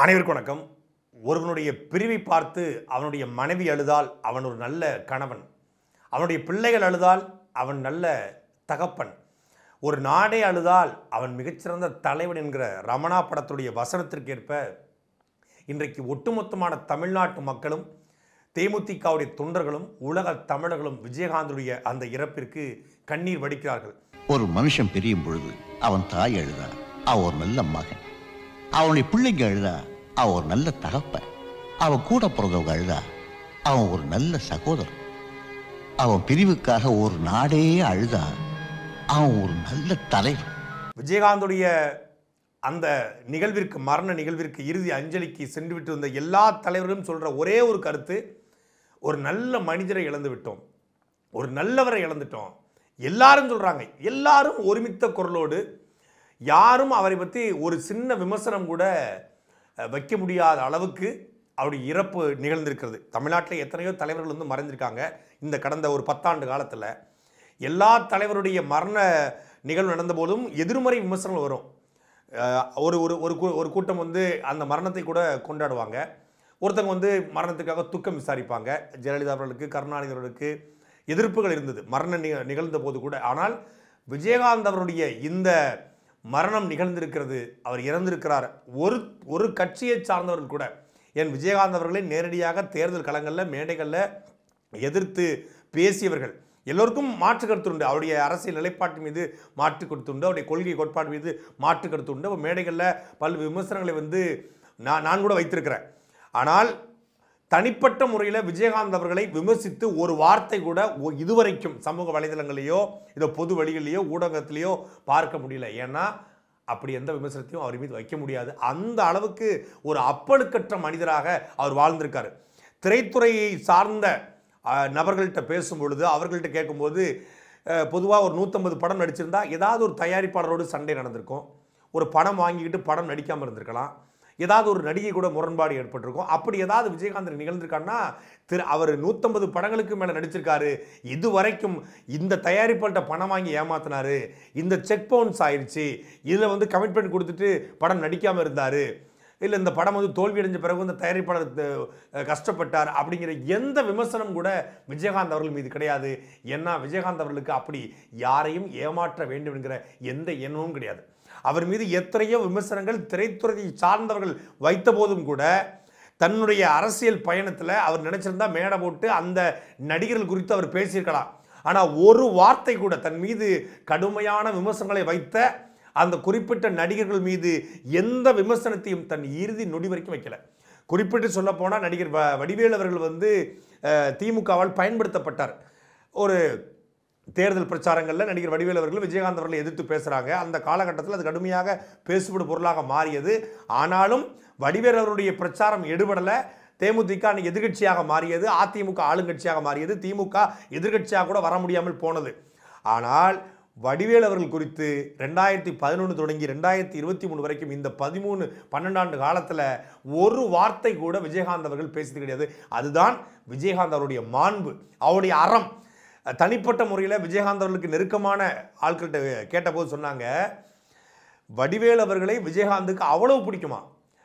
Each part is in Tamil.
அனைவருக்கும் வணக்கம். ஒருவனுடைய பிரிவை பார்த்து அவனுடைய மனைவி அழுதால் அவன் ஒரு நல்ல கணவன். அவனுடைய பிள்ளைகள் அழுதால் அவன் நல்ல தகப்பன். ஒரு நாடே அழுதால் அவன் மிகச்சிறந்த தலைவன் என்கிற ரமணா படத்துடைய வசனத்திற்கேற்ப இன்றைக்கு ஒட்டுமொத்தமான தமிழ்நாட்டு மக்களும் தேமுதிகவுடைய தொண்டர்களும் உலக தமிழர்களும் விஜயகாந்துடைய அந்த இறப்பிற்கு கண்ணீர் வடிக்கிறார்கள். ஒரு மனுஷன் பிரியும் பொழுது அவன் தாய் அழுதான் அவன் ஒரு நல்ல மகன். அவனுடைய பிள்ளைங்க அழுதா அவன் ஒரு நல்ல தகப்பன். அவன் கூட பிறந்தவங்க அழுதா அவன் ஒரு நல்ல சகோதரன். அவன் பிரிவுக்காக ஒரு நாடே அழுதா அவன் ஒரு நல்ல தலைவன். விஜயகாந்துடைய அந்த நிகழ்விற்கு மரண நிகழ்விற்கு இறுதி அஞ்சலிக்கு சென்று விட்டு வந்த எல்லா தலைவர்களும் சொல்கிற ஒரே ஒரு கருத்து ஒரு நல்ல மனிதரை இழந்து விட்டோம். ஒரு நல்லவரை இழந்துட்டோம். எல்லாரும் சொல்கிறாங்க எல்லாரும் ஒருமித்த குரலோடு யாரும் அவரை பற்றி ஒரு சின்ன விமர்சனம் கூட வைக்க முடியாத அளவுக்கு அவருடைய இறப்பு நிகழ்ந்திருக்கிறது. தமிழ்நாட்டில் எத்தனையோ தலைவர்கள் வந்து மறைஞ்சிருக்காங்க இந்த கடந்த ஒரு பத்தாண்டு காலத்தில் எல்லா தலைவருடைய மரண நிகழ்வு நடந்தபோதும் எதிர்மறை விமர்சனங்கள் வரும். ஒரு ஒரு ஒரு கூ- ஒரு கூட்டம் வந்து அந்த மரணத்தை கூட கொண்டாடுவாங்க. ஒருத்தங்க வந்து மரணத்துக்காக துக்கம் விசாரிப்பாங்க. ஜெயலலிதா அவர்களுக்கு கருணாநிதி அவர்களுக்கு எதிர்ப்புகள் இருந்தது. மரண நிக நிகழ்ந்த போது கூட. ஆனால் விஜயகாந்த் அவருடைய இந்த மரணம் நிகழ்ந்திருக்கிறது அவர் இறந்திருக்கிறார். ஒரு ஒரு கட்சியை சார்ந்தவர்கள் கூட என் விஜயகாந்த் அவர்களை நேரடியாக தேர்தல் களங்களில் மேடைகளில் எதிர்த்து பேசியவர்கள் எல்லோருக்கும் மாற்று கருத்துண்டு அவருடைய அரசியல் நிலைப்பாட்டு மீது மாற்று கொடுத்துண்டு அவருடைய கொள்கை கோட்பாடு மீது மாற்று கருத்துண்டு மேடைகளில் பல விமர்சனங்களை வந்து நான் நான் கூட வைத்திருக்கிறேன். ஆனால் தனிப்பட்ட முறையில் விஜயகாந்த் அவர்களை விமர்சித்து ஒரு வார்த்தை கூட இதுவரைக்கும் சமூக வலைதளங்களையோ இதோ பொது வழிகளிலேயோ ஊடகத்திலேயோ பார்க்க முடியல. ஏன்னா அப்படி எந்த விமர்சனத்தையும் அவர் மீது வைக்க முடியாது. அந்த அளவுக்கு ஒரு அப்பழுக்கற்ற மனிதராக அவர் வாழ்ந்திருக்காரு. திரைத்துறையை சார்ந்த நபர்கள்ட்ட பேசும் பொழுது அவர்கள்ட்ட கேட்கும்போது பொதுவாக ஒரு நூற்றம்பது படம் நடிச்சிருந்தா ஏதாவது ஒரு தயாரிப்பாளரோடு சண்டை நடந்திருக்கும். ஒரு படம் வாங்கிக்கிட்டு படம் நடிக்காமல் இருந்திருக்கலாம். ஏதாவது ஒரு நடிகை கூட முரண்பாடு ஏற்பட்டிருக்கும். அப்படி ஏதாவது விஜயகாந்த் நிகழ்ந்திருக்கான்னா திரு அவர் நூற்றம்பது படங்களுக்கு மேலே நடிச்சிருக்காரு. இது வரைக்கும் இந்த தயாரிப்பாள்கிட்ட பணம் வாங்கி ஏமாத்தினாரு. இந்த செக் பவுன்ஸ் ஆயிடுச்சு இதில் வந்து கமிட்மெண்ட் கொடுத்துட்டு படம் நடிக்காமல் இருந்தார். இல்லை இந்த படம் வந்து தோல்வியடைஞ்ச பிறகு இந்த தயாரிப்பாளர் கஷ்டப்பட்டார் அப்படிங்கிற எந்த விமர்சனம் கூட விஜயகாந்த் அவர்கள் மீது கிடையாது. ஏன்னா விஜயகாந்த் அவர்களுக்கு அப்படி யாரையும் ஏமாற்ற வேண்டும் என்கிற எந்த எண்ணமும் கிடையாது. அவர் மீது எத்தனையோ விமர்சனங்கள் திரைத்துறையை சார்ந்தவர்கள் வைத்த போதும் கூட தன்னுடைய அரசியல் பயணத்தில் அவர் நினைச்சிருந்தா மேடை போட்டு அந்த நடிகர்கள் குறித்து அவர் பேசியிருக்கலாம். ஆனால் ஒரு வார்த்தை கூட தன் மீது கடுமையான விமர்சனங்களை வைத்த அந்த குறிப்பிட்ட நடிகர்கள் மீது எந்த விமர்சனத்தையும் தன் இறுதி நொடி வரைக்கும் வைக்கல. குறிப்பிட்டு சொல்ல போனால் நடிகர் வ அவர்கள் வந்து திமுகவால் பயன்படுத்தப்பட்டார். ஒரு தேர்தல் பிரச்சாரங்களில் நடிகர் வடிவேல் அவர்கள் விஜயகாந்த் அவர்களை எதிர்த்து பேசுகிறாங்க அந்த காலகட்டத்தில் அது கடுமையாக பேசுபடும் பொருளாக மாறியது. ஆனாலும் வடிவேல் அவருடைய பிரச்சாரம் எடுபடலை. தேமுதிக அன்னைக்கு எதிர்க்கட்சியாக மாறியது. அதிமுக ஆளுங்கட்சியாக மாறியது. திமுக எதிர்க்கட்சியாக கூட வர முடியாமல் போனது. ஆனால் வடிவேல் அவர்கள் குறித்து ரெண்டாயிரத்தி பதினொன்று தொடங்கி ரெண்டாயிரத்தி இருபத்தி மூணு வரைக்கும் இந்த பதிமூணு பன்னெண்டாண்டு காலத்தில் ஒரு வார்த்தை கூட விஜயகாந்த் அவர்கள் பேசியது கிடையாது. அதுதான் விஜயகாந்த் அவருடைய மாண்பு. அவருடைய அறம். தனிப்பட்ட முறையில் விஜயகாந்த் அவர்களுக்கு நெருக்கமான ஆட்கள்கிட்ட கேட்டபோது சொன்னாங்க வடிவேல் அவர்களை விஜயகாந்துக்கு அவ்வளவு பிடிக்குமா?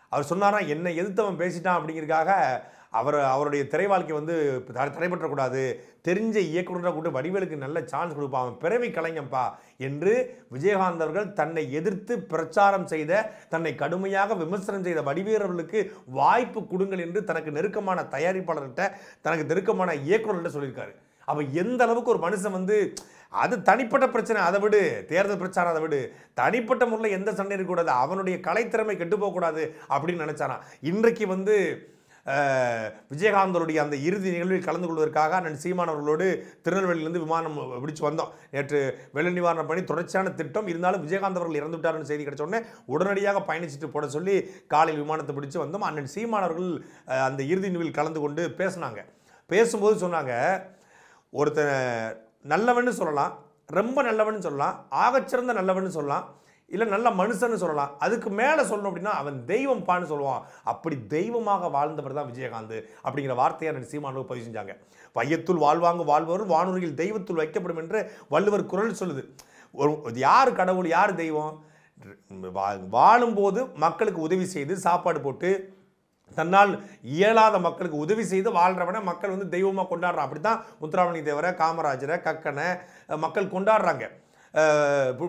அவர் சொன்னாராம் என்னை எதிர்த்தவன் பேசிட்டான் அப்படிங்கிறதுக்காக அவர் அவருடைய திரை வாழ்க்கை வந்து த- தடைபற்றக்கூடாது. தெரிஞ்ச இயக்குனரை கூட்டு வடிவேலுக்கு நல்ல சான்ஸ் கொடுப்பான் அவன் பிறவி கலைஞப்பா என்று விஜயகாந்த் அவர்கள் தன்னை எதிர்த்து பிரச்சாரம் செய்த தன்னை கடுமையாக விமர்சனம் செய்த வடிவேலர்களுக்கு வாய்ப்பு கொடுங்கள் என்று தனக்கு நெருக்கமான தயாரிப்பாளர்கிட்ட தனக்கு நெருக்கமான இயக்குநர்கிட்ட சொல்லியிருக்காரு. அப்போ எந்த அளவுக்கு ஒரு மனுஷன் வந்து அது தனிப்பட்ட பிரச்சனை அதை விடு தேர்தல் பிரச்சாரம் அதை விடு தனிப்பட்ட முறையில் எந்த சண்டை இருக்கக்கூடாது அவனுடைய கலைத்திறமை கெட்டு போகக்கூடாது அப்படின்னு நினைச்சாராம் இன்றைக்கு வந்து விஜயகாந்தருடைய அந்த இறுதி நிகழ்வில் கலந்து கொள்வதற்காக நான் சீமான் அவர்களோடு திருநெல்வேலியிலிருந்து விமானம் பிடிச்சு வந்தோம். நேற்று வெள்ள நிவாரணம் பண்ணி தொடர்ச்சியான திட்டம். இருந்தாலும் விஜயகாந்த் அவர்கள் இறந்து விட்டார்னு செய்தி கிடைச்ச உடனே உடனடியாக பயணிச்சுட்டு போட சொல்லி காலையில் விமானத்தை பிடிச்சு வந்தோம். அண்ணன் சீமான் அவர்கள் அந்த இறுதி நிகழ்வில் கலந்து கொண்டு பேசினாங்க. பேசும்போது சொன்னாங்க ஒருத்தன் நல்லவன்னு சொல்லலாம் ரொம்ப நல்லவன்னு சொல்லலாம் ஆகச்சிறந்த நல்லவன்னு சொல்லலாம் இல்லை நல்ல மனுஷன்னு சொல்லலாம். அதுக்கு மேலே சொல்லணும் அப்படின்னா அவன் தெய்வம் பான்னு சொல்லுவான். அப்படி தெய்வமாக வாழ்ந்தவர் தான் விஜயகாந்த் அப்படிங்கிற வார்த்தையை நான் சீமானு பதிவு செஞ்சாங்க. வையத்துள் வாழ்வாங்க வாழ்பவர் வானூரில் தெய்வத்துள் வைக்கப்படும் என்று வள்ளுவர் குரல் சொல்லுது. ஒரு யார் கடவுள் யார் தெய்வம்? வா- வாழும்போது மக்களுக்கு உதவி செய்து சாப்பாடு போட்டு தன்னால் இயலாத மக்களுக்கு உதவி செய்து வாழ்கிறவனை மக்கள் வந்து தெய்வமாக கொண்டாடுறான் அப்படி தான் முத்துராமலிங்க தேவரை காமராஜரை கக்கனை மக்கள் கொண்டாடுறாங்க.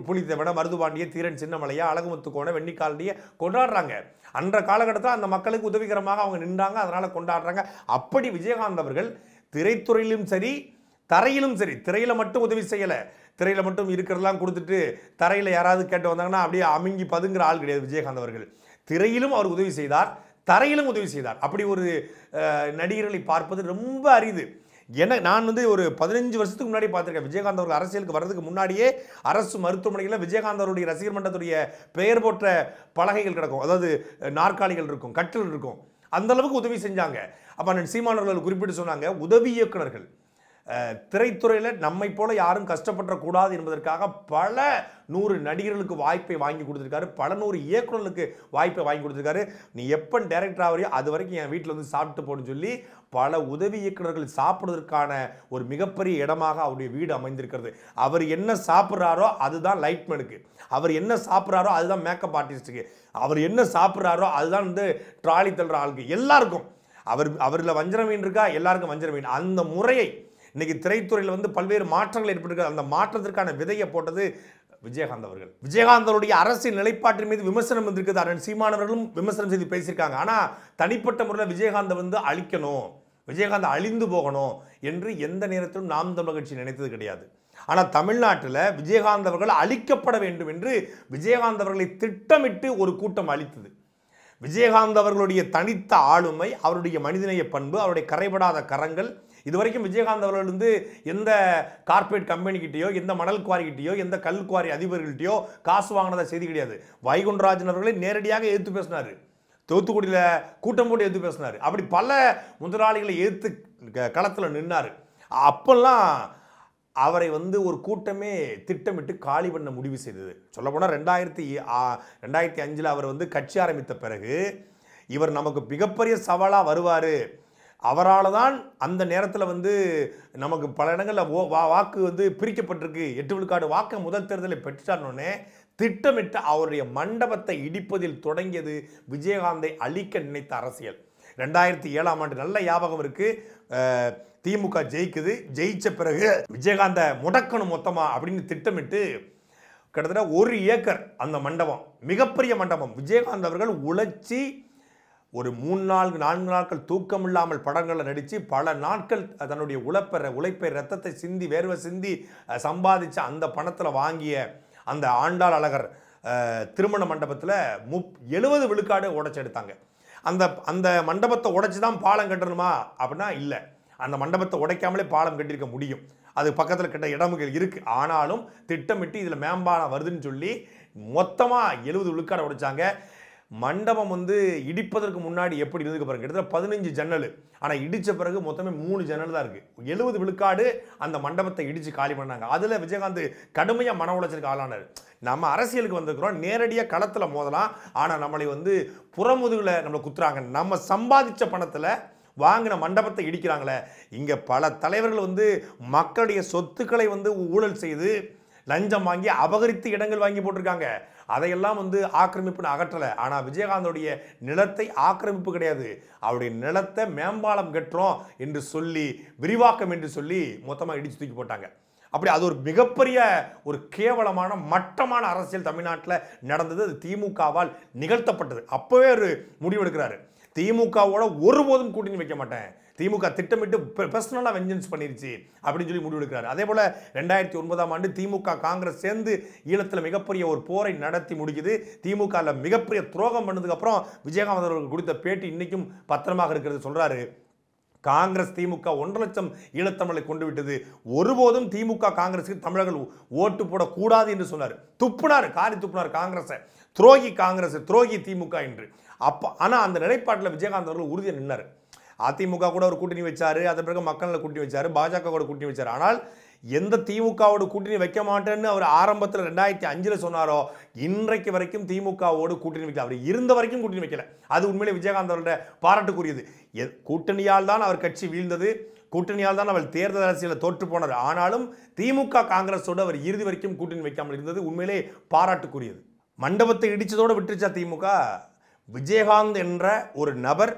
புலித்தேவனை மருதுபாண்டிய தீரன் சின்னமலையா அழகுமுத்துக்கோனை வெண்ணிக்காலனியை கொண்டாடுறாங்க. அன்ற காலகட்டத்தில் அந்த மக்களுக்கு உதவிகரமாக அவங்க நின்றாங்க அதனால் கொண்டாடுறாங்க. அப்படி விஜயகாந்த் அவர்கள் திரைத்துறையிலும் சரி தரையிலும் சரி திரையில் மட்டும் உதவி செய்யலை. திரையில் மட்டும் இருக்கிறதெல்லாம் கொடுத்துட்டு தரையில் யாராவது கேட்டு வந்தாங்கன்னா அப்படியே அமுங்கி பதுங்குற ஆள் கிடையாது விஜயகாந்த் அவர்கள். திரையிலும் அவர் உதவி செய்தார். தரையிலும் உதவி செய்தார். அப்படி ஒரு நடிகர்களை பார்ப்பது ரொம்ப அரிது. என நான் வந்து ஒரு பதினஞ்சு வருஷத்துக்கு முன்னாடி பார்த்துருக்கேன். விஜயகாந்த் அவர்கள் அரசியலுக்கு வர்றதுக்கு முன்னாடியே அரசு மருத்துவமனையில் விஜயகாந்த் அவருடைய ரசிகர் மன்றத்துடைய பெயர் போற்ற பலகைகள் கிடக்கும். அதாவது நாற்காலிகள் இருக்கும் கட்டில் இருக்கும். அந்த அளவுக்கு உதவி செஞ்சாங்க. அப்போ நான் சீமானவர்கள் குறிப்பிட்டு சொன்னாங்க உதவி இயக்குனர்கள் திரைத்துறையில் நம்மை போல யாரும் கஷ்டப்படக்கூடாது என்பதற்காக பல நூறு நடிகர்களுக்கு வாய்ப்பை வாங்கி கொடுத்துருக்காரு. பல நூறு இயக்குநர்களுக்கு வாய்ப்பை வாங்கி கொடுத்துருக்காரு. நீ எப்போ டைரக்டர் ஆகிறியோ அது வரைக்கும் என் வீட்டில் வந்து சாப்பிட்டு போன்னு சொல்லி பல உதவி இயக்குனர்கள் சாப்பிடுவதற்கான ஒரு மிகப்பெரிய இடமாக அவருடைய வீடு அமைந்திருக்கிறது. அவர் என்ன சாப்பிட்றாரோ அதுதான் லைட்மேனுக்கு. அவர் என்ன சாப்பிட்றாரோ அதுதான் மேக்கப் ஆர்டிஸ்ட்டுக்கு அவர் என்ன சாப்பிட்றாரோ அதுதான் வந்து ட்ராலி தள்ளுற ஆளுக்கு. எல்லாருக்கும். அவர் அவரில் வஞ்சர மீன் இருக்கா? எல்லாருக்கும் வஞ்சர மீன் அந்த முறையை இன்னைக்கு திரைத்துறையில் வந்து பல்வேறு மாற்றங்கள் ஏற்பட்டிருக்கு. அந்த மாற்றத்திற்கான விதையை போட்டது விஜயகாந்த் அவர்கள். விஜயகாந்த் அவருடைய அரசியல் நிலைப்பாட்டின் மீது விமர்சனம் வந்திருக்குது. அரண் சீமானவர்களும் விமர்சனம் செய்து பேசியிருக்காங்க. ஆனால் தனிப்பட்ட முறையில் விஜயகாந்தை வந்து அழிக்கணும். விஜயகாந்த் அழிந்து போகணும் என்று எந்த நேரத்திலும் நாம் தமிழ் கட்சி நினைத்தது கிடையாது. ஆனால் தமிழ்நாட்டில் விஜயகாந்த் அவர்கள் அழிக்கப்பட வேண்டும் என்று விஜயகாந்த் அவர்களை திட்டமிட்டு ஒரு கூட்டம் அளித்தது. விஜயகாந்த் அவர்களுடைய தனித்த ஆளுமை அவருடைய மனிதநேய பண்பு அவருடைய கரைபடாத கரங்கள் இதுவரைக்கும் விஜயகாந்த் அவர்கள் வந்து எந்த கார்ப்பரேட் கம்பெனிக்கிட்டேயோ எந்த மணல் குவாரிக்கிட்டேயோ எந்த கல் குவாரி அதிபர்கள்ட்டையோ காசு வாங்கினதா செய்தி கிடையாது. வைகுண்டராஜன் அவர்களை நேரடியாக எதிர்த்து பேசினார். தூத்துக்குடியில் கூட்டம் போட்டு எதிர்த்து பேசினார். அப்படி பல முதலாளிகளை எதிர்த்து களத்தில் நின்னார். அப்போல்லாம் அவரை வந்து ஒரு கூட்டமே திட்டமிட்டு காலி பண்ண முடிவு செய்தது. சொல்லப்போனால் ரெண்டாயிரத்தி ரெண்டாயிரத்தி அஞ்சில் அவர் வந்து கட்சி ஆரம்பித்த பிறகு இவர் நமக்கு மிகப்பெரிய சவாலாக வருவார். அவரால் தான் அந்த நேரத்தில் வந்து நமக்கு பல இடங்களில் ஓ- வா- வாக்கு வந்து பிரிக்கப்பட்டிருக்கு. எட்டு விழுக்காடு வாக்கை முதல் தேர்தலில் பெற்றார்னோடனே திட்டமிட்டு அவருடைய மண்டபத்தை இடிப்பதில் தொடங்கியது விஜயகாந்தை அழிக்க நினைத்த அரசியல். ரெண்டாயிரத்தி ஏழாம் ஆண்டு நல்ல ஞாபகம் இருக்குது திமுக ஜெயிக்குது. ஜெயிச்ச பிறகு விஜயகாந்தை முடக்கணும் மொத்தமாக அப்படின்னு திட்டமிட்டு கிட்டத்தட்ட ஒரு ஏக்கர் அந்த மண்டபம் மிகப்பெரிய மண்டபம். விஜயகாந்த் அவர்கள் உழைச்சி ஒரு மூணு நாள் நான்கு நாட்கள் தூக்கம் இல்லாமல் படங்களை நடித்து பல நாட்கள் தன்னுடைய உழைப்பை உழைப்பை ரத்தத்தை சிந்தி வேர்வை சிந்தி சம்பாதிச்சு சம்பாதிச்ச அந்த பணத்தில் வாங்கிய அந்த ஆண்டாள் அழகர் திருமண மண்டபத்தில் முப் எழுபது விழுக்காடு உடைச்சு எடுத்தாங்க. அந்த அந்த மண்டபத்தை உடைச்சி தான் பாலம் கட்டணுமா அப்படின்னா இல்லை. அந்த மண்டபத்தை உடைக்காமலே பாலம் கட்டியிருக்க முடியும். அது பக்கத்தில் கிட்ட இடமுகள் இருக்குது ஆனாலும் திட்டமிட்டு இதில் மேம்பாலம் வருதுன்னு சொல்லி மொத்தமாக எழுபது விழுக்காடு உடைச்சாங்க. மண்டபம் வந்து இடிப்பதற்கு முன்னாடி எப்படி இருந்துக்கு பாருங்க. கிட்டத்தட்ட பதினஞ்சு ஜன்னல். ஆனால் இடிச்ச பிறகு மொத்தமே மூணு ஜன்னல் தான் இருக்குது எழுபது விழுக்காடு அந்த மண்டபத்தை இடித்து காலி பண்ணாங்க. அதில் விஜயகாந்த் கடுமையாக மன உளைச்சலுக்கு ஆளானார். நம்ம அரசியலுக்கு வந்திருக்கிறோம். நேரடியாக களத்தில் மோதலாம். ஆனால் நம்மளை வந்து புறமுதுகில் நம்மளை குத்துறாங்க. நம்ம சம்பாதிச்ச பணத்தில் வாங்கின மண்டபத்தை இடிக்கிறாங்களே. இங்கே பல தலைவர்கள் வந்து மக்களுடைய சொத்துக்களை வந்து ஊழல் செய்து லஞ்சம் வாங்கி அபகரித்து இடங்கள் வாங்கி போட்டிருக்காங்க. அதையெல்லாம் வந்து ஆக்கிரமிப்புன்னு அகற்றலை. ஆனால் விஜயகாந்தோடைய நிலத்தை ஆக்கிரமிப்பு கிடையாது. அவருடைய நிலத்தை மேம்பாலம் கட்டுறோம் என்று சொல்லி விரிவாக்கம் என்று சொல்லி மொத்தமாக இடிச்சு தூக்கி போட்டாங்க. அப்படி அது ஒரு மிகப்பெரிய ஒரு கேவலமான மட்டமான அரசியல் தமிழ்நாட்டில் நடந்தது. அது திமுகவால் நிகழ்த்தப்பட்டது. அப்போவே ஒரு முடிவெடுக்கிறாரு. திமுகவோட ஒருபோதும் கூட்டணி வைக்க மாட்டேன். திமுக திட்டமிட்டு பர்சனலாக வெஞ்சன்ஸ் பண்ணிருச்சு அப்படின்னு சொல்லி முடிவெடுக்கிறார் அதே போல் ரெண்டாயிரத்தி ஒன்பதாம் ஆண்டு திமுக காங்கிரஸ் சேர்ந்து ஈழத்தில் மிகப்பெரிய ஒரு போரை நடத்தி முடிக்குது. திமுகவில் மிகப்பெரிய துரோகம் பண்ணதுக்கப்புறம் விஜயகாந்த் அவர்கள் கொடுத்த பேட்டி இன்றைக்கும் பத்திரமாக இருக்கிறது சொல்கிறாரு காங்கிரஸ் திமுக ஒன்றரை லட்சம் ஈழத்தமிழை கொண்டு விட்டது. ஒருபோதும் திமுக காங்கிரஸுக்கு தமிழர்கள் ஓட்டு போடக்கூடாது என்று சொன்னார். துப்புனார் காரி துப்புனார் காங்கிரஸை துரோகி காங்கிரஸ் துரோகி திமுக என்று. அப்போ ஆனால் அந்த நிலைப்பாட்டில் விஜயகாந்த் அவர்கள் உறுதியாக நின்னார். அதிமுக கூட ஒரு கூட்டணி வச்சார் அதன் பிறகு மக்களில் கூட்டணி வச்சாரு பாஜக கூட கூட்டணி வச்சார். ஆனால் எந்த திமுகவோட கூட்டணி வைக்க மாட்டேன்னு அவர் ஆரம்பத்தில் ரெண்டாயிரத்தி அஞ்சில் சொன்னாரோ இன்றைக்கு வரைக்கும் திமுகவோடு கூட்டணி வைக்கல. அவர் இருந்த வரைக்கும் கூட்டணி வைக்கல. அது உண்மையிலே விஜயகாந்த் அவருடைய பாராட்டுக்குரியது. கூட்டணியால் தான் அவர் கட்சி வீழ்ந்தது கூட்டணியால் தான் அவர் தேர்தல் அரசியலில் தோற்று போனார் ஆனாலும் திமுக காங்கிரஸோடு அவர் இறுதி வரைக்கும் கூட்டணி வைக்காமல் இருந்தது உண்மையிலே பாராட்டுக்குரியது. மண்டபத்தை இடித்ததோடு விட்டுருச்சா திமுக? விஜயகாந்த் என்ற ஒரு நபர்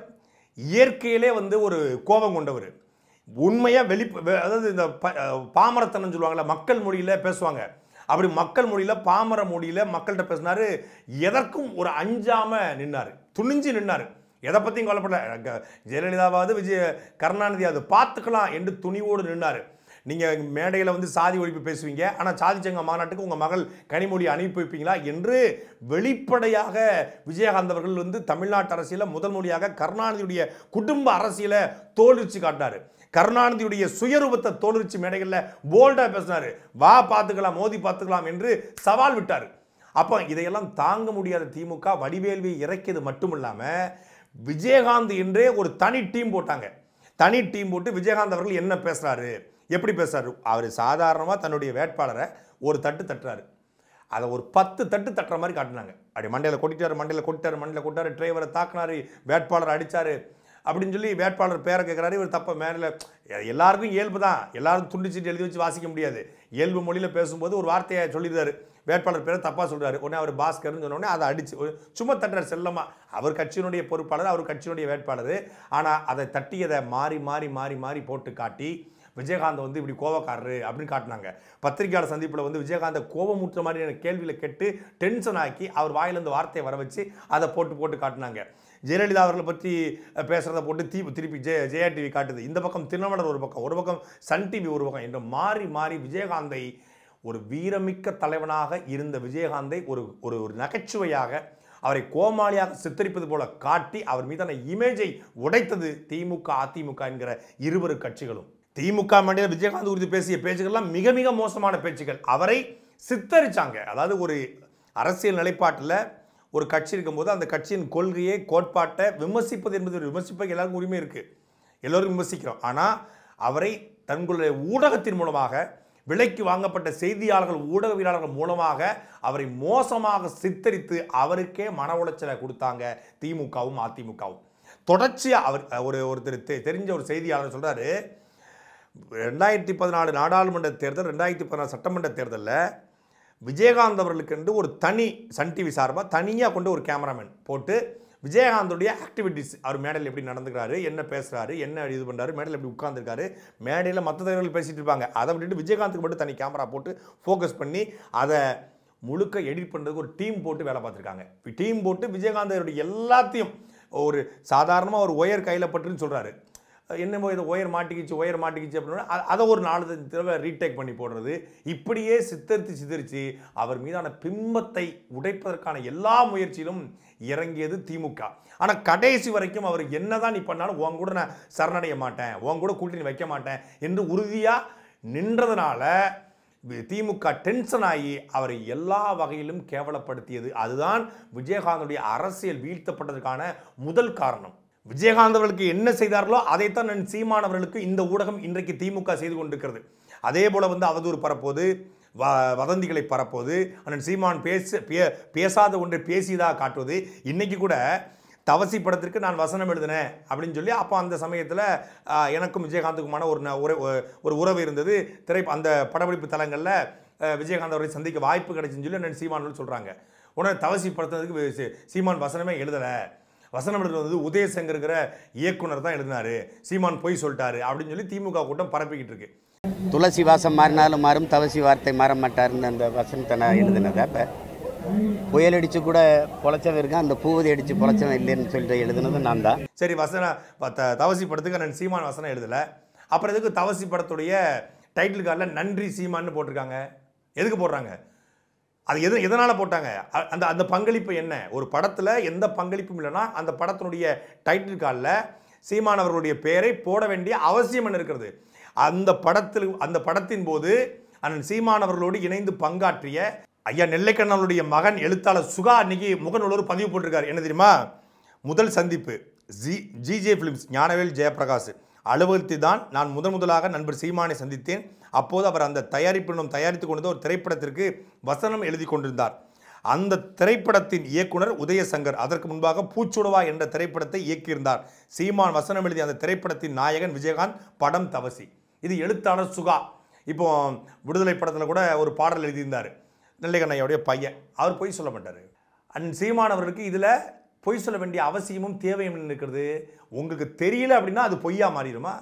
இயற்கையிலே வந்து ஒரு கோபம் கொண்டவர். உண்மையாக வெளி அதாவது இந்த ப- பாமரத்தனம் சொல்லுவாங்கல்ல மக்கள் மொழியில் பேசுவாங்க. அப்படி மக்கள் மொழியில் பாமர மொழியில் மக்கள்கிட்ட பேசினார். எதற்கும் ஒரு அஞ்சாமல் நின்னார். துணிஞ்சு நின்னார். எதை பற்றியும் கவலைப்படல. க- ஜெயலலிதாவாவது விஜய கருணாநிதி பார்த்துக்கலாம் என்று துணிவோடு நின்னார். நீங்கள் மேடையில் வந்து சாதி ஒழிப்பு பேசுவீங்க. ஆனால் சாதிச்சங்க மாநாட்டுக்கு உங்கள் மகள் கனிமொழி அனுப்பி வைப்பீங்களா என்று வெளிப்படையாக விஜயகாந்த் அவர்கள் வந்து தமிழ்நாட்டு அரசியலில் முதல் மொழியாக கருணாநிதியுடைய குடும்ப அரசியலை தோல்விச்சு காட்டினார். கருணாநிதியுடைய சுயரூபத்தை தோல்விச்சு மேடைகளில் போல்டாக பேசினார். வா பார்த்துக்கலாம் மோதி பார்த்துக்கலாம் என்று சவால் விட்டார். அப்போ இதையெல்லாம் தாங்க முடியாத திமுக வடிவேல்வியை இறக்கியது மட்டும் இல்லாமல் விஜயகாந்த் என்றே ஒரு தனி டீம் போட்டாங்க. தனி டீம் போட்டு விஜயகாந்த் அவர்கள் என்ன பேசுகிறாரு எப்படி பேசுறாரு? அவர் சாதாரணமாக தன்னுடைய வேட்பாளரை ஒரு தட்டு தட்டுறாரு. அதை ஒரு பத்து தட்டு தட்டுற மாதிரி காட்டினாங்க. அப்படி மண்டையில் கொட்டிட்டார் மண்டையில் கொட்டிட்டார் மண்டையில் கொட்டார் டிரைவரை தாக்குனாரு வேட்பாளர் அடித்தார் அப்படின்னு சொல்லி வேட்பாளர் பேரை கேட்குறாரு இவர் தப்ப மேலே எல்லாருக்கும் இயல்பு தான். எல்லாரும் துண்டிச்சிட்டு எழுதி வச்சு வாசிக்க முடியாது. இயல்பு மொழியில் பேசும்போது ஒரு வார்த்தையை சொல்லிடுறாரு. வேட்பாளர் பேரை தப்பாக சொல்கிறாரு உடனே அவர் பாஸ்கர்னு சொன்னோடனே அதை அடிச்சு சும்மா தட்டுறார் செல்லமாக அவர் கட்சியினுடைய பொறுப்பாளர் அவர் கட்சியினுடைய வேட்பாளர். ஆனால் அதை தட்டியதை மாறி மாறி மாறி மாறி போட்டு காட்டி விஜயகாந்த் வந்து இப்படி கோவக்காரரு அப்படின்னு காட்டினாங்க. பத்திரிகையாளர் சந்திப்பில் வந்து விஜயகாந்தை கோபமுற்ற மாதிரியான கேள்வியில் கேட்டு டென்ஷன் ஆக்கி அவர் வாயிலிருந்து வார்த்தையை வர வச்சு அதை போட்டு போட்டு காட்டினாங்க. ஜெயலலிதா அவர்களை பற்றி பேசுகிறத போட்டு தீ திருப்பி ஜெய ஜெயா டிவி காட்டுது. இந்த பக்கம் திருநமலர் ஒரு பக்கம் ஒரு பக்கம் சன் டிவி ஒரு பக்கம் என்று மாறி மாறி விஜயகாந்தை ஒரு வீரமிக்க தலைவனாக இருந்த விஜயகாந்தை ஒரு ஒரு ஒரு நகைச்சுவையாக அவரை கோமாளியாக சித்தரிப்பது போல காட்டி அவர் மீதான இமேஜை உடைத்தது திமுக அதிமுக என்கிற இருவரு கட்சிகளும். திமுக மண்டியில் விஜயகாந்த் குறித்து பேசிய பேச்சுக்கள்லாம் மிக மிக மோசமான பேச்சுகள் அவரை சித்தரிச்சாங்க. அதாவது ஒரு அரசியல் நிலைப்பாட்டில் ஒரு கட்சி இருக்கும்போது அந்த கட்சியின் கொள்கையை கோட்பாட்டை விமர்சிப்பது என்பது ஒரு விமர்சிப்பது எல்லாருக்கும் உரிமை இருக்குது எல்லோரும் விமர்சிக்கிறோம். ஆனால் அவரை தங்களுடைய ஊடகத்தின் மூலமாக விலைக்கு வாங்கப்பட்ட செய்தியாளர்கள் ஊடகவியலாளர்கள் மூலமாக அவரை மோசமாக சித்தரித்து அவருக்கே மன உளைச்சலை கொடுத்தாங்க திமுகவும் அதிமுகவும். தொடர்ச்சியாக அவர் ஒரு ஒருத்தர் தெ- தெரிஞ்ச ஒரு செய்தியாளர் சொல்கிறாரு ரெண்டாயிரத்தி பதினாலு நாடாளுமன்ற தேர்தல் ரெண்டாயிரத்தி பதினாலு சட்டமன்ற தேர்தலில் விஜயகாந்த் அவர்களுக்கென்று ஒரு தனி சன் டிவி சார்பாக தனியாக கொண்டு ஒரு கேமராமேன் போட்டு விஜயகாந்தோடைய ஆக்டிவிட்டீஸ் அவர் மேடையில் எப்படி நடந்துக்கிறாரு என்ன பேசுகிறாரு என்ன இது பண்ணுறாரு மேடையில் எப்படி உட்காந்துருக்காரு மேடையில் மற்ற தலைவர்கள் பேசிகிட்டு இருப்பாங்க. அதை விட்டுட்டு விஜயகாந்துக்கு மட்டும் தனி கேமரா போட்டு ஃபோக்கஸ் பண்ணி அதை முழுக்க எடிட் பண்ணுறதுக்கு ஒரு டீம் போட்டு வேலை பார்த்துருக்காங்க. டீம் போட்டு விஜயகாந்த் அவருடைய எல்லாத்தையும் ஒரு சாதாரணமாக ஒரு ஒயர் கையில் பட்டுன்னு சொல்கிறாரு என்னமோ இதை ஒயர் மாட்டிக்கிச்சு ஒயர் மாட்டிக்கிச்சு அப்படின்னா அதை ஒரு நாலு தடவை ரீடேக் பண்ணி போடுறது. இப்படியே சித்தரித்து சித்தரித்து அவர் மீதான பிம்பத்தை உடைப்பதற்கான எல்லா முயற்சியிலும் இறங்கியது திமுக. ஆனால் கடைசி வரைக்கும் அவர் என்னதான் நீ பண்ணாலும் உன் கூட நான் சரணடைய மாட்டேன் உன் கூட கூட்டணி வைக்க மாட்டேன் என்று உறுதியாக நின்றதுனால திமுக டென்ஷன் ஆகி அவரை எல்லா வகையிலும் கேவலப்படுத்தியது. அதுதான் விஜயகாந்தனுடைய அரசியல் வீழ்த்தப்பட்டதற்கான முதல் காரணம். விஜயகாந்த் அவர்களுக்கு என்ன செய்தார்களோ அதைத்தான் நான் சீமானவர்களுக்கு இந்த ஊடகம் இன்றைக்கு திமுக செய்து கொண்டிருக்கிறது. அதே போல் வந்து அவதூறு பரப்போது வ வதந்திகளை பரப்போது அண்ணன் சீமான் பேச பே பேசாத ஒன்றை பேசியதாக காட்டுவது இன்றைக்கி கூட தவசி படத்திற்கு நான் வசனம் எழுதினேன் அப்படின்னு சொல்லி அப்போ அந்த சமயத்தில் எனக்கும் விஜயகாந்துக்குமான ஒரு ந- ஒரு ஒரு உறவு இருந்தது. திரை அந்த படப்பிடிப்பு தலங்களில் விஜயகாந்த் அவரை சந்திக்க வாய்ப்பு கிடைச்சுன்னு சொல்லி அண்ணன் சீமான் சொல்கிறாங்க உடனே தவசி படுத்துறதுக்கு சீமான் வசனமே எழுதலை. வசனம் எழுதுறது வந்து உதயசங்கருங்கிற இயக்குனர் தான் எழுதினாரு. சீமான் பொய் சொல்லிட்டாரு அப்படின்னு சொல்லி திமுக கூட்டம் பரப்பிக்கிட்டு இருக்கு. துளசி வாசம் மாறினாலும் மாறும் தவசி வார்த்தை மாற மாட்டாருன்னு அந்த வசனத்தை நான் எழுதினதை. அப்போ புயல் அடித்து கூட பொழைச்சவன் இருக்கான் அந்த பூவதி அடித்து பொழைச்சவன் இல்லைன்னு சொல்லிட்டு எழுதுனது நான் தான். சரி வசன ப- த- தவசி படத்துக்கு நான் சீமான் வசனம் எழுதலை. அப்புறம் எதுக்கு தவசி படத்துடைய டைட்டில் கார்டில் நன்றி சீமான்னு போட்டிருக்காங்க? எதுக்கு போடுறாங்க? அது எது எதனால் போட்டாங்க? அ- அந்த அந்த பங்களிப்பு என்ன? ஒரு படத்தில் எந்த பங்களிப்பும் இல்லைன்னா அந்த படத்தினுடைய டைட்டில் காலில் சீமானவர்களுடைய பெயரை போட வேண்டிய அவசியம் என்ன இருக்கிறது. அந்த படத்தில் அந்த படத்தின் போது அண்ணன் சீமானவர்களோடு இணைந்து பங்காற்றிய ஐயா நெல்லைக்கண்ணனுடைய மகன் எழுத்தாளர் சுகா அன்னைக்கு முகநூலோடு பதிவு போட்டிருக்காரு. என்ன தெரியுமா? முதல் சந்திப்பு. G GJ films Gnanavel Jayaprakash அலுவலகத்தில் தான் நான் முதன் முதலாக நண்பர் சீமானை சந்தித்தேன். அப்போது அவர் அந்த தயாரிப்பினம் தயாரித்து கொண்டிருந்த ஒரு திரைப்படத்திற்கு வசனம் எழுதி கொண்டிருந்தார். அந்த திரைப்படத்தின் இயக்குனர் உதயசங்கர் அதற்கு முன்பாக பூச்சுடுவா என்ற திரைப்படத்தை இயக்கியிருந்தார். சீமான் வசனம் எழுதிய அந்த திரைப்படத்தின் நாயகன் விஜயகாந்த் படம் தவசி. இது எழுத்தாளர் சுகா. இப்போ விடுதலை படத்தில் கூட ஒரு பாடல் எழுதியிருந்தார். நெல்லைக்கண்ணையோடைய பையன். அவர் பொய் சொல்ல மாட்டார். அண்ட் சீமானவர்களுக்கு இதில் பொய் சொல்ல வேண்டிய அவசியமும் தேவையும் இருக்கிறது உங்களுக்கு தெரியல அப்படின்னா அது பொய்யா மாறிடுமா?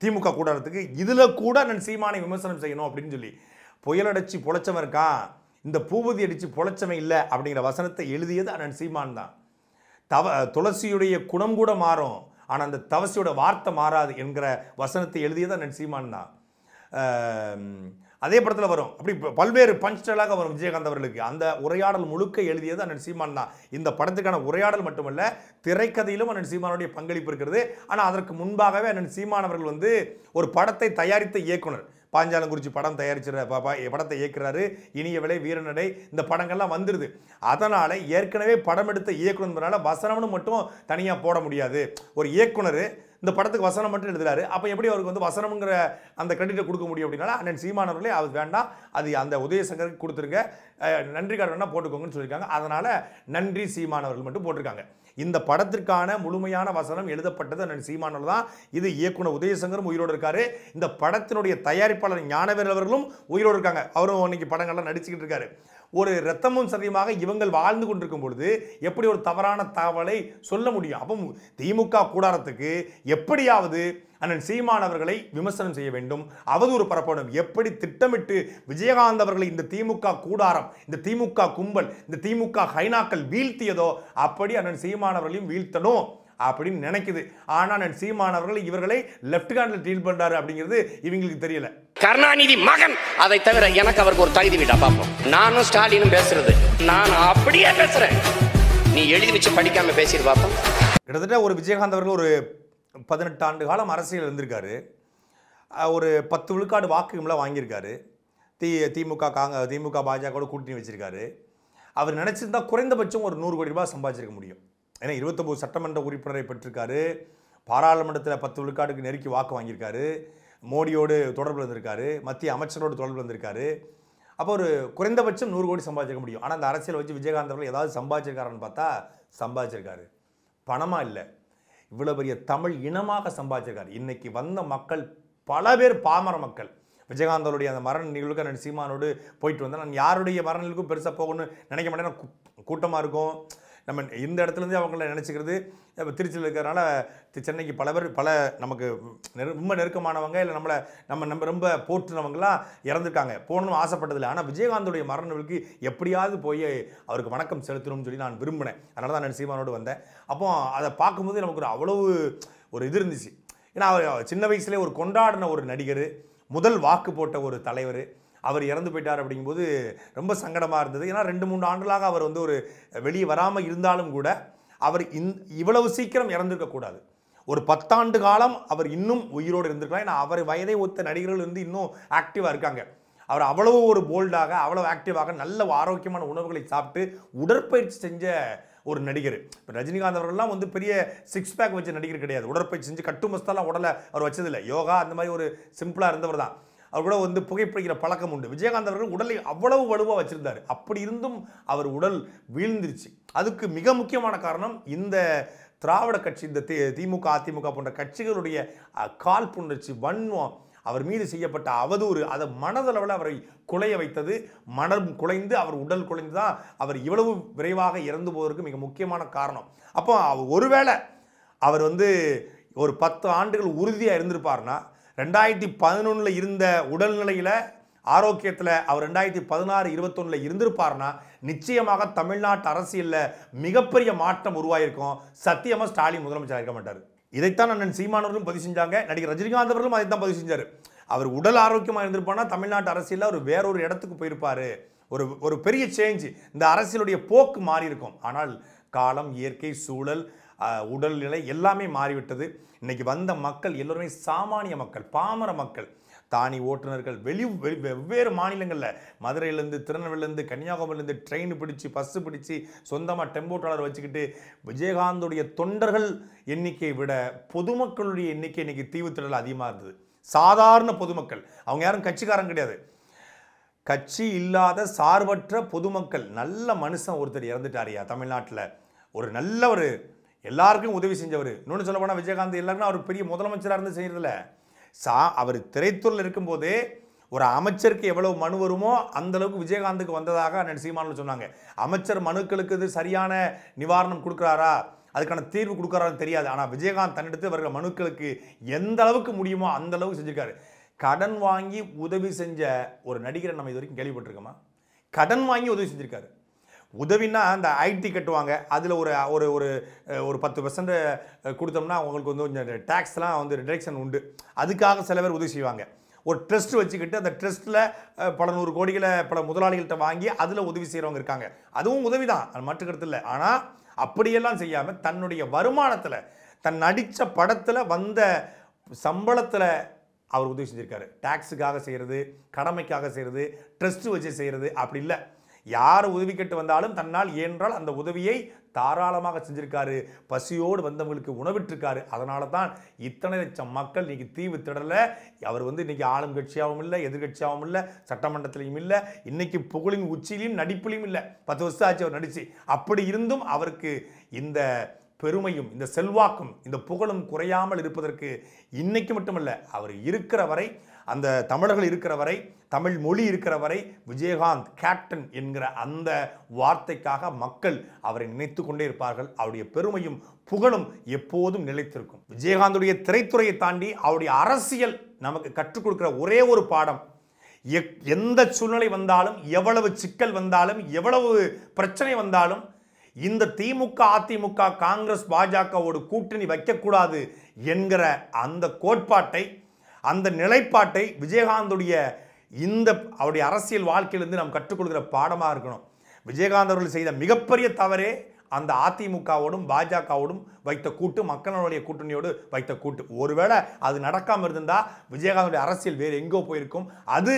திமுக கூடாரத்துக்கு இதில் கூட நான் சீமானை விமர்சனம் செய்யணும் அப்படின்னு சொல்லி புயல் அடிச்சு பொழைச்சவன் இருக்கான் இந்த பூபதி அடிச்சு பொழைச்சவன் இல்லை அப்படிங்கிற வசனத்தை எழுதியது அண்ணன் சீமான் தான். தவ துளசியுடைய குணம் கூட மாறும். ஆனால் அந்த தவசியோட வார்த்தை மாறாது என்கிற வசனத்தை எழுதியது அண்ணன் சீமான் தான். அதே படத்தில் வரும். அப்படி பல்வேறு பஞ்சலாக வரும் விஜயகாந்த் அவர்களுக்கு. அந்த உரையாடல் முழுக்க எழுதியது அண்ணன் சீமான் தான். இந்த படத்துக்கான உரையாடல் மட்டுமல்ல திரைக்கதையிலும் அண்ணன் சீமானுடைய பங்களிப்பு இருக்கிறது. ஆனால் அதற்கு முன்பாகவே அண்ணன் சீமான் அவர்கள் வந்து ஒரு படத்தை தயாரித்த இயக்குனர். பாஞ்சாலங்குறிச்சி படம் தயாரிச்சிட படத்தை இயக்குறாரு. இனிய விலை வீரநடை இந்த படங்கள்லாம் வந்துடுது அதனால் ஏற்கனவே படம் எடுத்த இயக்குனர்னால வசனம்னு மட்டும் தனியாக போட முடியாது. ஒரு இயக்குனர் இந்த படத்துக்கு வசனம் மட்டும் எழுதுறாரு. அப்போ எப்படி அவருக்கு வந்து வசனம்ங்கிற அந்த கிரெடிட்டை கொடுக்க முடியும் அப்படின்னா அண்ணன் சீமானவர்களே அது வேண்டாம். அது அந்த உதயசங்கருக்கு கொடுத்துருங்க. நன்றி கார்டு போட்டுக்கோங்கன்னு சொல்லியிருக்காங்க. அதனால் நன்றி சீமானவர்கள் மட்டும் போட்டிருக்காங்க. இந்த படத்திற்கான முழுமையான வசனம் எழுதப்பட்டது அண்ணன் சீமானவர் தான். இது இயக்குனர் உதயசங்கரும் உயிரோடு இருக்காரு. இந்த படத்தினுடைய தயாரிப்பாளர் ஞானவேல் அவர்களும் உயிரோடு இருக்காங்க. அவரும் இன்னைக்கு படங்கள்லாம் நடிச்சுக்கிட்டு இருக்காரு. ஒரு ரத்தமும் சதியமாக இவங்கள் வாழ்ந்து கொண்டிருக்கும் பொழுது எப்படி ஒரு தவறான தகவலை சொல்ல முடியும்? அப்போ திமுக கூடாரத்துக்கு எப்படியாவது அண்ணன் சீமான் அவர்களை விமர்சனம் செய்ய வேண்டும். அவதூறு பரப்பணும். எப்படி திட்டமிட்டு விஜயகாந்த் அவர்களை இந்த திமுக கூடாரம் இந்த திமுக கும்பல் இந்த திமுக ஹைனாக்கள் வீழ்த்தியதோ அப்படி அண்ணன் சீமான் அவர்களையும் வீழ்த்தணும். அப்படின்னு நினைக்குது. ஆனா அண்ணன் சீமான் அவர்கள் இவர்களை லெஃப்ட் ஹேண்டில் டீல் பண்றாரு அப்படிங்கிறது இவங்களுக்கு தெரியல. கருணாநிதி மகன். அதை தவிர எனக்கு அவருக்கு ஒரு தகுதி விட்டா பார்ப்போம். நானும் ஸ்டாலினும் பேசுறது. நான் அப்படியே பேசுறேன். நீ எழுதி வச்சு படிக்காம பேசிட்டு பார்ப்போம் கிட்டத்தட்ட ஒரு விஜயகாந்த் அவர்கள் ஒரு பதினெட்டு ஆண்டு காலம் அரசியல் இருந்திருக்காரு. ஒரு பத்து விழுக்காடு வாக்குகள்லாம் வாங்கியிருக்காரு. தி திமுக காங்க திமுக பாஜகவோட கூட்டணி வச்சிருக்காரு. அவர் நினச்சிருந்தா குறைந்தபட்சம் ஒரு நூறு கோடி ரூபாய் சம்பாதிச்சிருக்க முடியும். ஏன்னா இருபத்தொம்போது சட்டமன்ற உறுப்பினரை பெற்றிருக்காரு. பாராளுமன்றத்தில் பத்து விழுக்காடுக்கு நெருக்கி வாக்கு வாங்கியிருக்காரு. மோடியோடு தொடர்பு வந்திருக்காரு மத்திய அமைச்சரோடு தொடர்பு வந்திருக்காரு அப்போ ஒரு குறைந்தபட்சம் நூறு கோடி சம்பாதிச்சிருக்க முடியும். ஆனால் அந்த அரசியல் வச்சு விஜயகாந்த் அவர்கள் ஏதாவது சம்பாதிச்சிருக்காருன்னு பார்த்தா சம்பாதிச்சிருக்காரு. பணமாக இல்லை. இவ்வளோ பெரிய தமிழ் இனமாக சம்பாதிச்சிருக்காரு. இன்றைக்கி வந்த மக்கள் பல பேர் பாமர மக்கள். விஜயகாந்தனுடைய அந்த மரண நிகழ்வுக்கு நான் சீமானோடு போயிட்டு வந்தேன். நான் யாருடைய மரணங்களுக்கும் பெருசாக போகணும்னு நினைக்க மாட்டேன். கூட்டமாக இருக்கும். நம்ம இந்த இடத்துலேருந்து அவங்கள நினச்சிக்கிறது. இப்போ திருச்சியில் இருக்கிறனால சென்னைக்கு பல பேர் பல நமக்கு நெரு ரொம்ப நெருக்கமானவங்க இல்லை நம்மளை நம்ம நம்ம ரொம்ப போற்றுனவங்களாம் இறந்துருக்காங்க. போகணும்னு ஆசைப்பட்டதில்லை. ஆனால் விஜயகாந்தோடைய மரணங்களுக்கு எப்படியாவது போய் அவருக்கு வணக்கம் செலுத்தணும்னு சொல்லி நான் விரும்பினேன். அதனால தான் நான் சீமானோடு வந்தேன். அப்போ அதை பார்க்கும்போது நமக்கு ஒரு அவ்வளவு ஒரு இது இருந்துச்சு. ஏன்னா அவர் சின்ன வயசுலேயே ஒரு கொண்டாடின ஒரு நடிகர் முதல் வாக்கு போட்ட ஒரு தலைவர் அவர் இறந்து போயிட்டார் அப்படிங்கும்போது ரொம்ப சங்கடமாக இருந்தது. ஏன்னா ரெண்டு மூணு ஆண்டுகளாக அவர் வந்து ஒரு வெளியே வராமல் இருந்தாலும் கூட அவர் இந் இவ்வளவு சீக்கிரம் இறந்துருக்கக்கூடாது ஒரு பத்தாண்டு காலம் அவர் இன்னும் உயிரோடு இருந்திருக்கலாம். ஏன்னா அவர் வயதை ஒத்த நடிகர்கள் வந்து இன்னும் ஆக்டிவாக இருக்காங்க. அவர் அவ்வளவு ஒரு போல்டாக அவ்வளோ ஆக்டிவாக நல்ல ஆரோக்கியமான உணவுகளை சாப்பிட்டு உடற்பயிற்சி செஞ்ச ஒரு நடிகர். இப்போ ரஜினிகாந்த் அவர்கள்லாம் வந்து பெரிய சிக்ஸ் பேக் வச்ச நடிகர் கிடையாது. உடற்பயிற்சி செஞ்சு கட்டு மஸ்தாலாம் உடலை அவர் வச்சதில்லை. யோகா அந்த மாதிரி ஒரு சிம்பிளாக இருந்தவர் தான். அவர் கூட வந்து புகைப்பிடிக்கிற பழக்கம் உண்டு. விஜயகாந்த் அவர்கள் உடலை அவ்வளவு வலுவாக வச்சிருந்தார். அப்படி இருந்தும் அவர் உடல் வீழ்ந்துருச்சு. அதுக்கு மிக முக்கியமான காரணம் இந்த திராவிட கட்சி இந்த தி- திமுக அதிமுக போன்ற கட்சிகளுடைய அஹ், காழ்ப்புணர்ச்சி வன்மம் அவர் மீது செய்யப்பட்ட அவதூறு அதை மனதளவில் அவரை குலைய வைத்தது. மனம் குலைந்து அவர் உடல் குலைந்து தான் அவர் இவ்வளவு விரைவாக இறந்து போவதற்கு மிக முக்கியமான காரணம். அப்போ ஒருவேளை அவர் வந்து ஒரு பத்து ஆண்டுகள் உறுதியாக இருந்திருப்பார்னா ரெண்டாயிரத்தி பதினொன்றில் இருந்த உடல்நிலையில் ஆரோக்கியத்தில் அவர் ரெண்டாயிரத்தி பதினாறு இருபத்தொன்னில் இருந்திருப்பார்னா நிச்சயமாக தமிழ்நாட்டு அரசியலில் மிகப்பெரிய மாற்றம் உருவாயிருக்கும். சத்தியமாக ஸ்டாலின் முதலமைச்சர் இருக்க மாட்டார். இதைத்தான் அண்ணன் சீமானவர்களும் பதிவு செஞ்சாங்க. நடிகர் ரஜினிகாந்த் அவர்களும் அதை தான் பதிவு செஞ்சார். அவர் உடல் ஆரோக்கியமாக இருந்திருப்பானா தமிழ்நாட்டு அரசியலில் அவர் வேறொரு இடத்துக்கு போயிருப்பார். ஒரு ஒரு பெரிய சேஞ்ச் இந்த அரசியலுடைய போக்கு மாறி இருக்கும் ஆனால் காலம் இயற்கை சூழல் உடல்நிலை எல்லாமே மாறிவிட்டது. இன்றைக்கி வந்த மக்கள் எல்லோருமே சாமானிய மக்கள் பாமர மக்கள் தானி ஓட்டுநர்கள் வெளி வெவ்வேறு மாநிலங்களில் மதுரையிலேருந்து திருநெல்வேலியிலேருந்து கன்னியாகுமரியிலேருந்து ட்ரெயின் பிடிச்சி பஸ்ஸு பிடிச்சி சொந்தமாக டெம்போ ட்ராலர் வச்சுக்கிட்டு விஜயகாந்தோடைய தொண்டர்கள் எண்ணிக்கையை விட பொதுமக்களுடைய எண்ணிக்கை இன்றைக்கி தீவுத்திடல் அதிகமாக இருந்தது. சாதாரண பொதுமக்கள் அவங்க யாரும் கட்சிக்காரங்க கிடையாது. கட்சி இல்லாத சார்பற்ற பொதுமக்கள் நல்ல மனுஷன் ஒருத்தர் இறந்துட்டாரியா தமிழ்நாட்டில். ஒரு நல்ல ஒரு எல்லாருக்கும் உதவி செஞ்சவர். இன்னொன்று சொல்ல போனால் விஜயகாந்த் எல்லாருக்கும் அவர் பெரிய முதலமைச்சராக இருந்து செய்கிறதில்ல சா அவர் திரைத்துறையில் இருக்கும்போதே ஒரு அமைச்சருக்கு எவ்வளவு மனு வருமோ அந்த அளவுக்கு விஜயகாந்துக்கு வந்ததாக அண்ணன் சீமானில் சொன்னாங்க. அமைச்சர் மனுக்களுக்கு இது சரியான நிவாரணம் கொடுக்குறாரா? அதுக்கான தீர்வு கொடுக்குறாருன்னு தெரியாது. ஆனால் விஜயகாந்த் தன்னிடத்து வருகிற மனுக்களுக்கு எந்த அளவுக்கு முடியுமோ அந்த அளவுக்கு செஞ்சிருக்காரு. கடன் வாங்கி உதவி செஞ்ச ஒரு நடிகரை நம்ம இது வரைக்கும் கேள்விப்பட்டிருக்கோமா? கடன் வாங்கி உதவி செஞ்சிருக்காரு. உதவின்னா அந்த ஐடி கட்டுவாங்க. அதில் ஒரு ஒரு ஒரு ஒரு பத்து பர்சன்ட் கொடுத்தோம்னா அவங்களுக்கு வந்து கொஞ்சம் டேக்ஸ்லாம் வந்து ரிடக்ஷன் உண்டு. அதுக்காக சில பேர் உதவி செய்வாங்க. ஒரு ட்ரஸ்ட் வச்சுக்கிட்டு அந்த ட்ரஸ்ட்டில் பல நூறு கோடிகளை பல முதலாளிகள்கிட்ட வாங்கி அதில் உதவி செய்கிறவங்க இருக்காங்க. அதுவும் உதவி தான். அது மாற்று கருத்து இல்லை. ஆனால் அப்படியெல்லாம் செய்யாமல் தன்னுடைய வருமானத்தில் தன் நடித்த படத்தில் வந்த சம்பளத்தில் அவர் உதவி செஞ்சுருக்காரு. டேக்ஸுக்காக செய்கிறது கடமைக்காக செய்கிறது ட்ரஸ்ட்டு வச்சு செய்கிறது அப்படி இல்லை. யார் உதவி கேட்டு வந்தாலும் தன்னால் ஏன்றால் அந்த உதவியை தாராளமாக செஞ்சிருக்காரு. பசியோடு வந்தவங்களுக்கு உணவிட்டிருக்காரு. அதனால தான் இத்தனை லட்சம் மக்கள் இன்னைக்கு தீவு திடலை அவர் வந்து இன்னைக்கு ஆளும் கட்சியாகவும் இல்லை எதிர்கட்சியாகவும் இல்லை சட்டமன்றத்திலையும் இல்லை இன்னைக்கு புகழின் உச்சியிலையும் நடிப்புலையும் இல்லை. பத்து வருஷம் ஆச்சு அவர் நடித்து அப்படி இருந்தும் அவருக்கு இந்த பெருமையும் இந்த செல்வாக்கும் இந்த புகழும் குறையாமல் இருப்பதற்கு இன்னைக்கு மட்டுமல்ல அவர் இருக்கிற வரை அந்த தமிழர்கள் இருக்கிற வரை தமிழ் மொழி இருக்கிற வரை விஜயகாந்த் கேப்டன் என்கிற அந்த வார்த்தைக்காக மக்கள் அவரை நினைத்து கொண்டே இருப்பார்கள். அவருடைய பெருமையும் புகழும் எப்போதும் நிலைத்திருக்கும். விஜயகாந்துடைய திரைத்துறையை தாண்டி அவருடைய அரசியல் நமக்கு கற்றுக் கொடுக்கிற ஒரே ஒரு பாடம். எக்- எந்த சூழ்நிலை வந்தாலும் எவ்வளவு சிக்கல் வந்தாலும் எவ்வளவு பிரச்சனை வந்தாலும் இந்த திமுக அதிமுக காங்கிரஸ் பாஜகவோடு கூட்டணி வைக்கக்கூடாது என்கிற அந்த கோட்பாட்டை அந்த நிலைப்பாட்டை விஜயகாந்துடைய இந்த அவருடைய அரசியல் வாழ்க்கையிலிருந்து நாம் கற்றுக்கொள்கிற பாடமாக இருக்கணும். விஜயகாந்த் அவர்கள் செய்த மிகப்பெரிய தவறே அந்த அதிமுகவோடும் பாஜகவோடும் வைத்த கூட்டு மக்களுடைய கூட்டணியோடு வைத்த கூட்டு. ஒருவேளை அது நடக்காமல் இருந்தால் விஜயகாந்தோடைய அரசியல் வேறு எங்கோ போயிருக்கும். அது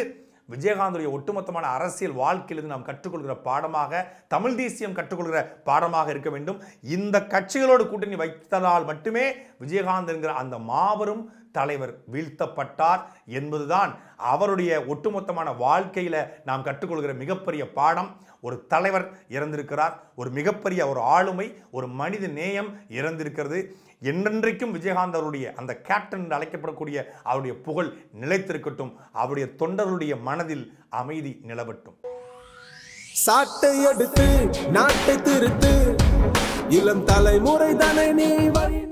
விஜயகாந்துடைய ஒட்டுமொத்தமான அரசியல் வாழ்க்கையிலிருந்து நாம் கற்றுக்கொள்கிற பாடமாக தமிழ் தேசியம் கற்றுக்கொள்கிற பாடமாக இருக்க வேண்டும். இந்த கட்சிகளோடு கூட்டணி வைத்ததால் மட்டுமே விஜயகாந்த் என்கிற அந்த மாபெரும் தலைவர் வீழ்த்தப்பட்டார் என்பதுதான் அவருடைய ஒட்டுமொத்தமான வாழ்க்கையில் நாம் கற்றுக்கொள்கிற மிகப்பெரிய பாடம். ஒரு தலைவர் இறந்திருக்கிறார். ஒரு மிகப்பெரிய ஒரு ஆளுமை ஒரு மனித நேயம் இறந்திருக்கிறது. என்றென்றைக்கும் விஜயகாந்த் அவருடைய அந்த கேப்டன் என்று அழைக்கப்படக்கூடிய அவருடைய புகழ் நிலைத்திருக்கட்டும். அவருடைய தொண்டர்களுடைய மனதில் அமைதி நிலவட்டும். சாட்டை எடுத்து நாட்டை திருத்து. இளம் தலைமுறை தானே நீ வழி